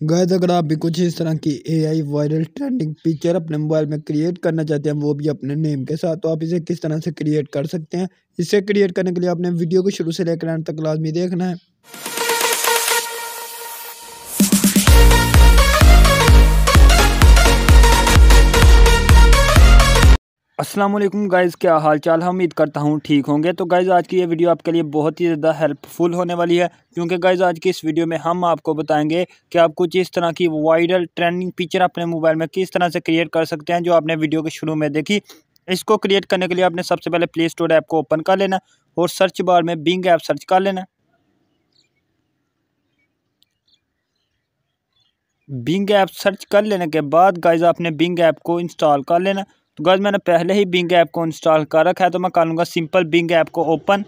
Gas अगर आप भी कुछ इस तरह की एआई वायरल ट्रेंडिंग पिक्चर अपने मोबाइल में क्रिएट करना चाहते हैं, वो भी अपने नेम के साथ तो आप इसे किस तरह से क्रिएट कर सकते हैं? इसे क्रिएट करने के लिए आपने वीडियो को शुरू से लेकर एंड तक लाजमी देखना है। असलम गाइज़ क्या हाल चाल है? उम्मीद करता हूँ ठीक होंगे। तो गाइज़ आज की ये वीडियो आपके लिए बहुत ही ज़्यादा हेल्पफुल होने वाली है, क्योंकि गाइज़ आज की इस वीडियो में हम आपको बताएँगे कि आप कुछ इस तरह की वायरल ट्रेंडिंग पिक्चर अपने मोबाइल में किस तरह से क्रिएट कर सकते हैं, जो आपने वीडियो के शुरू में देखी। इसको क्रिएट करने के लिए आपने सबसे पहले प्ले स्टोर ऐप को ओपन कर लेना और सर्च बार में बिंग ऐप सर्च कर लेना। बिंग ऐप सर्च कर लेने के बाद गाइज़ आपने बिंग ऐप को इंस्टॉल कर लेना। तो गज मैंने पहले ही बिंग ऐप को इंस्टॉल कर रखा है तो मैं कर लूँगा सिंपल बिंग ऐप को ओपन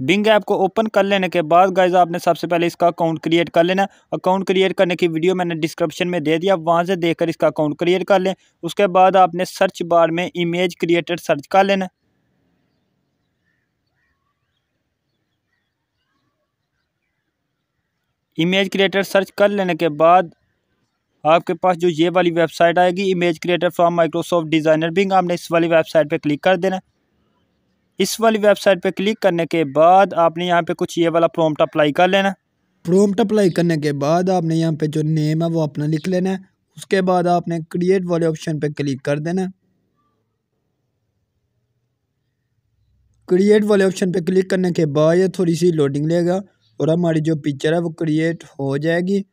बिंग ऐप को ओपन कर लेने के बाद गाइज़ आपने सबसे पहले इसका अकाउंट क्रिएट कर लेना अकाउंट क्रिएट करने की वीडियो मैंने डिस्क्रिप्शन में दे दिया, वहाँ से देखकर इसका अकाउंट क्रिएट कर लें। उसके बाद आपने सर्च बार में इमेज क्रिएटर सर्च कर लेना इमेज क्रिएटर सर्च कर लेने के बाद आपके पास जो ये वाली वेबसाइट आएगी image creator from Microsoft Designer Bing आपने इस वाली वेबसाइट पे क्लिक कर देना। इस वाली वेबसाइट पे क्लिक करने के बाद आपने यहाँ पे कुछ ये वाला प्रोम्प्ट अप्लाई कर लेना। प्रोम्प्ट अप्लाई करने के बाद आपने यहाँ पे जो नेम है वो अपना लिख लेना है। उसके बाद आपने क्रिएट वाले ऑप्शन पे क्लिक कर देना। क्रिएट वाले ऑप्शन पे क्लिक करने के बाद ये थोड़ी सी लोडिंग लेगा और हमारी जो पिक्चर है वो क्रिएट हो जाएगी।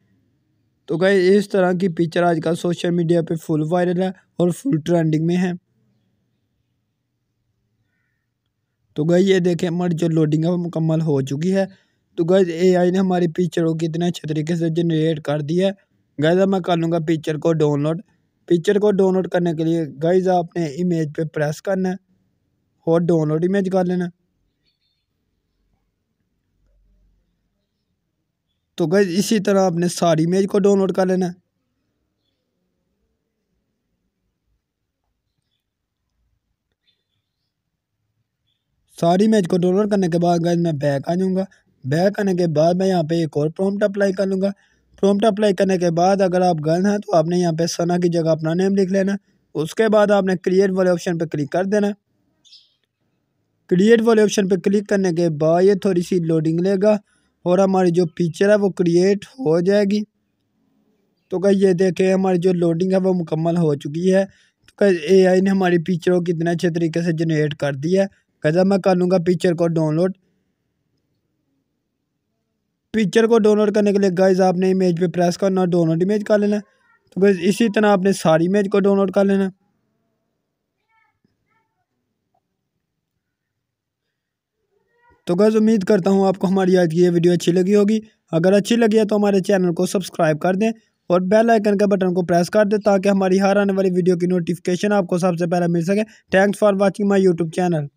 तो गए इस तरह की पिक्चर आजकल सोशल मीडिया पे फुल वायरल है और फुल ट्रेंडिंग में है। तो गई ये देखें, हमारी जो लोडिंग है वो मुकम्मल हो चुकी है। तो गैस एआई ने हमारी पिक्चर को कितने अच्छे तरीके से जनरेट कर दिया है। गैस अब मैं कर लूँगा पिक्चर को डाउनलोड पिक्चर को डाउनलोड करने के लिए गैस आपने इमेज पे प्रेस करना है और डाउनलोड इमेज कर लेना। तो गई इसी तरह आपने सारी इमेज को डाउनलोड कर लेना सारी इमेज को डाउनलोड करने के बाद गैस मैं बैक आ जाऊँगा। बैक आने के बाद मैं यहाँ पे एक और प्रॉम्प्ट अप्लाई कर लूँगा। प्रॉम्प्ट अप्लाई करने के बाद अगर आप गर्ल हैं तो आपने यहाँ पे सना की जगह अपना नेम लिख लेना। उसके बाद आपने क्रिएट वाले ऑप्शन पे क्लिक कर देना। क्रिएट वाले ऑप्शन पे क्लिक करने के बाद ये थोड़ी सी लोडिंग लेगा। और हमारी जो पिक्चर है वो क्रिएट हो जाएगी। तो कहीं ये देखें, हमारी जो लोडिंग है वो मुकम्मल हो चुकी है। तो कहीं ए आई ने हमारी पिक्चर को कितने अच्छे तरीके से जनरेट कर दी है। कैसा मैं कर लूँगा पिक्चर को डाउनलोड पिक्चर को डाउनलोड करने के लिए गाइज़ आपने इमेज पे प्रेस करना डाउनलोड इमेज कर लेना। तो गाइज़ इसी तरह आपने सारी इमेज को डाउनलोड कर लेना। तो गज़ उम्मीद करता हूँ आपको हमारी आज की ये वीडियो अच्छी लगी होगी। अगर अच्छी लगी है तो हमारे चैनल को सब्सक्राइब कर दें और बेल आइकन के बटन को प्रेस कर दें ताकि हमारी हर आने वाली वीडियो की नोटिफिकेशन आपको सबसे पहले मिल सके। Thanks for watching my YouTube channel